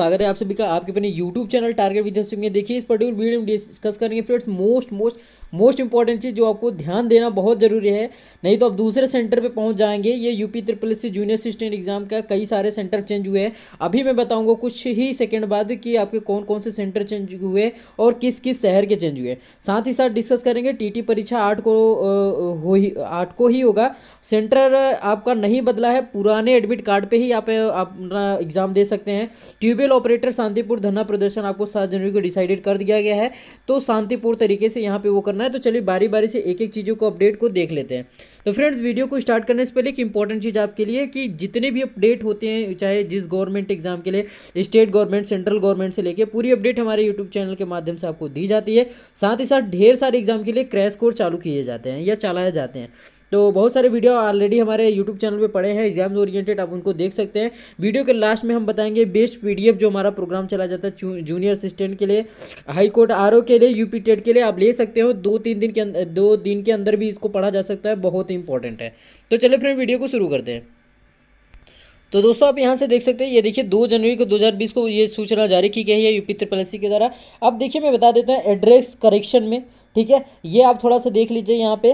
स्वागत है आप सभी का आपके अपने YouTube चैनल टारगेट विद्यार्थी में। देखिए, इस पर्टिकुलर वीडियो में डिस्कस करेंगे friends most most most important चीज़ जो आपको ध्यान देना बहुत ज़रूरी है। नहीं तो आप दूसरे सेंटर पे पहुँच जाएँगे। ये UP triple S junior assistant exam का कई सारे सेंटर चेंज हुए हैं। अभी मैं बताऊँगा कुछ ही सेकंड बाद कि आपके कौन कौन से सेंटर चेंज हुए और किस किस शहर के चेंज हुए। साथ ही साथ डिस्कस करेंगे टी परीक्षा आठ को हो ही, आठ को ही होगा। सेंटर आपका नहीं बदला है, पुराने एडमिट कार्ड पर ही आप अपना एग्ज़ाम दे सकते हैं। ट्यूबवेल ऑपरेटर शांतिपुर धरना प्रदर्शन आपको सात जनवरी को डिसाइडेड कर दिया गया है। तो शांतिपुर तरीके से यहाँ पे वो करना है। तो चलिए बारी बारी से एक एक चीज़ों को अपडेट को देख लेते हैं। तो फ्रेंड्स वीडियो को स्टार्ट करने से पहले एक इंपॉर्टेंट चीज़ आपके लिए कि जितने भी अपडेट होते हैं, चाहे जिस गवर्नमेंट एग्ज़ाम के लिए स्टेट गवर्नमेंट सेंट्रल गवर्नमेंट से लेके पूरी अपडेट हमारे यूट्यूब चैनल के माध्यम से आपको दी जाती है। साथ ही साथ ढेर सारे एग्ज़ाम के लिए क्रैश कोर्स चालू किए जाते हैं या चलाए जाते हैं। तो बहुत सारे वीडियो ऑलरेडी हमारे यूट्यूब चैनल पर पड़े हैं एग्ज़ाम्स ओरिएंटेड आप उनको देख सकते हैं। वीडियो के लास्ट में हम बताएँगे बेस्ट पीडीएफ जो हमारा प्रोग्राम चला जाता है जूनियर असिस्टेंट के लिए हाई कोर्ट आरओ के लिए यूपी टेट के लिए, आप ले सकते हो। दो तीन दिन के अंदर दो दिन के अंदर भी इसको पढ़ा जा सकता है, बहुत ही इंपॉर्टेंट है। तो चलिए फ्रेंड वीडियो को शुरू करते हैं। तो दोस्तों, आप यहाँ से देख सकते हैं, ये देखिए, दो जनवरी को 2020 को ये सूचना जारी की गई है यूपी ट्रिपल एस के द्वारा। अब देखिए, मैं बता देता हूँ एड्रेस करेक्शन में, ठीक है? ये आप थोड़ा सा देख लीजिए यहाँ पे।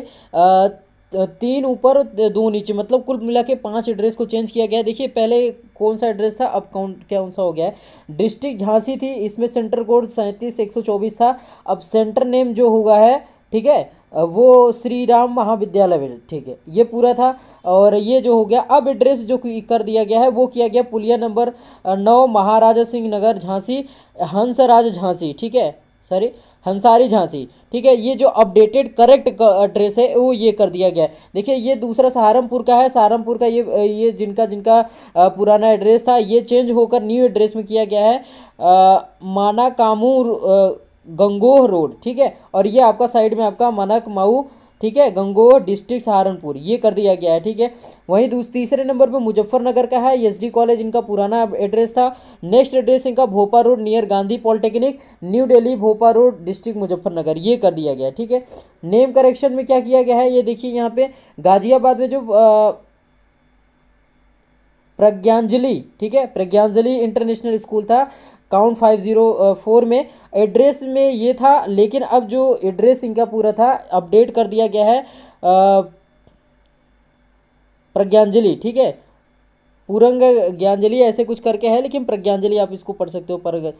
तीन ऊपर दो नीचे मतलब कुल मिला के पाँच एड्रेस को चेंज किया गया देखिए, पहले कौन सा एड्रेस था? अब कौन कौन सा हो गया है? डिस्ट्रिक्ट झांसी थी, इसमें सेंटर कोड सैंतीस, एक सौ चौबीस था। अब सेंटर नेम जो हुआ है, ठीक है वो श्री राम महाविद्यालय ठीक है, ये पूरा था। और ये जो हो गया, अब एड्रेस जो कर दिया गया है, वो किया गया पुलिया नंबर नौ महाराजा सिंह नगर झांसी, हंसराज झांसी, ठीक है सॉरी हंसारी झांसी ठीक है? ये जो अपडेटेड करेक्ट एड्रेस है वो ये कर दिया गया है। देखिए ये दूसरा सहारनपुर का है। सहारनपुर का ये ये जिनका जिनका पुराना एड्रेस था ये चेंज होकर न्यू एड्रेस में किया गया है आ, माना कामू गंगोह रोड ठीक है? और ये आपका साइड में आपका मनक माऊ ठीक है गंगोह डिस्ट्रिक्ट सहारनपुर, ये कर दिया गया है, ठीक है। वहीं तीसरे नंबर पर मुजफ्फरनगर का है एसडी कॉलेज इनका पुराना एड्रेस था। नेक्स्ट एड्रेस इनका Bhopa road near Gandhi polytechnic New Delhi Bhopa road district Muzaffarnagar, ये कर दिया गया, ठीक है। नेम करेक्शन में क्या किया गया है, ये देखिए यहाँ पे, गाजियाबाद में जो प्रज्ञांजलि, ठीक है, प्रज्ञांजलि इंटरनेशनल स्कूल था काउंट फाइव ज़ीरो फोर में। एड्रेस में ये था, लेकिन अब जो एड्रेस इनका पूरा था, अपडेट कर दिया गया है प्रज्ञांजलि, ठीक है? पूरंग ज्ञानजलि ऐसे कुछ करके है, लेकिन प्रज्ञांजलि आप इसको पढ़ सकते हो, पर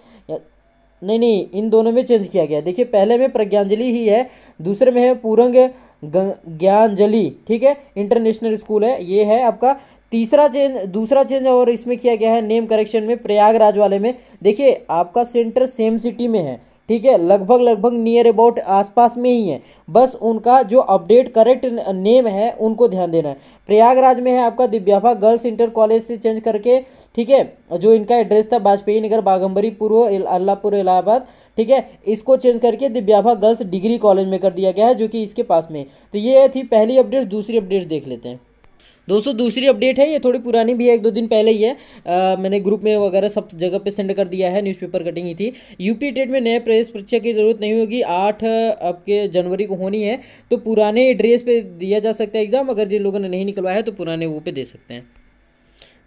नहीं नहीं, इन दोनों में चेंज किया गया। देखिए, पहले में प्रज्ञांजलि ही है, दूसरे में है पूरंग ज्ञानजलि ठीक है? इंटरनेशनल स्कूल है, ये है आपका तीसरा चेंज, दूसरा चेंज और इसमें किया गया है नेम करेक्शन में, प्रयागराज वाले में। देखिए, आपका सेंटर सेम सिटी में है, ठीक है? लगभग लगभग नियर अबाउट आसपास में ही है। बस उनका जो अपडेट करेक्ट नेम है, उनको ध्यान देना है। प्रयागराज में है आपका दिव्याभा गर्ल्स इंटर कॉलेज से चेंज करके, ठीक है? जो इनका एड्रेस था वाजपेयी नगर बागम्बरी पूर्व अल्लाहपुर, इलाहाबाद, ठीक है? इसको चेंज करके दिव्याभा गर्ल्स डिग्री कॉलेज में कर दिया गया है, जो कि इसके पास में तो ये थी पहली अपडेट दूसरी अपडेट देख लेते हैं। दोस्तों दूसरी अपडेट है ये थोड़ी पुरानी भी है एक दो दिन पहले ही है। आ, मैंने ग्रुप में वगैरह सब जगह पे सेंड कर दिया है न्यूज़पेपर कटिंग ही थी। यूपी टेट में नए प्रवेश परीक्षा की ज़रूरत नहीं होगी आठ आपके जनवरी को होनी है तो पुराने एड्रेस पे दिया जा सकता है एग्ज़ाम अगर जिन लोगों ने नहीं निकलवाया है तो पुराने वो पे दे सकते हैं।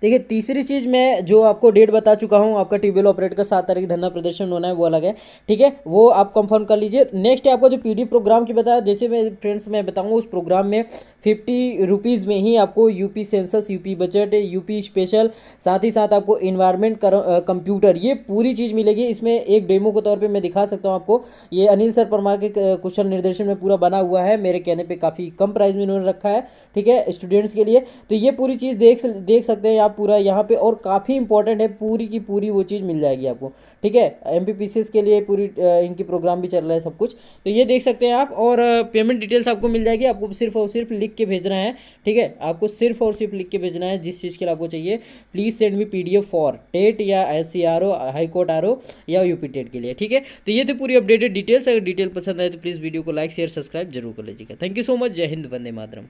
देखिए, तीसरी चीज़ मैं जो आपको डेट बता चुका हूँ, आपका ट्यूबवेल ऑपरेट का सात तारीख धरना प्रदर्शन होना है, वो अलग है, ठीक है? वो आप कंफर्म कर लीजिए। नेक्स्ट है आपका जो पीडी प्रोग्राम की बताया, जैसे मैं फ्रेंड्स मैं बताऊँगा उस प्रोग्राम में फिफ्टी रुपीज़ में ही आपको UP census UP budget UP special साथ ही साथ आपको इन्वायरमेंट कंप्यूटर ये पूरी चीज़ मिलेगी। इसमें एक डेमो के तौर पर मैं दिखा सकता हूँ आपको। ये अनिल सर परमार के कुशल निर्देशन में पूरा बना हुआ है। मेरे कहने पर काफ़ी कम प्राइस में इन्होंने रखा है, ठीक है स्टूडेंट्स के लिए। तो ये पूरी चीज़ देख देख सकते हैं पूरा यहाँ पे और काफ़ी इंपॉर्टेंट है, पूरी की पूरी वो चीज़ मिल जाएगी आपको। ठीक है? एम के लिए पूरी इनकी प्रोग्राम भी चल रहा है सब कुछ। तो ये देख सकते हैं आप, और पेमेंट डिटेल्स आपको मिल जाएगी, आपको सिर्फ़ और सिर्फ़ लिख के भेजना है। ठीक है? आपको सिर्फ़ और सिर्फ़ लिख के भेजना है, जिस चीज़ के लिए आपको चाहिए। Please send me P D F for TET या S C R O high court R O या यूपी टेट के लिए। ठीक है? तो ये तो पूरी अपडेटेड डिटेल्स अगर डिटेल पसंद आए तो प्लीज़ वीडियो को लाइक शेयर सब्सक्राइब ज़रूर कर लीजिएगा। थैंक यू सो मच जय हिंद, वंदे मातरम।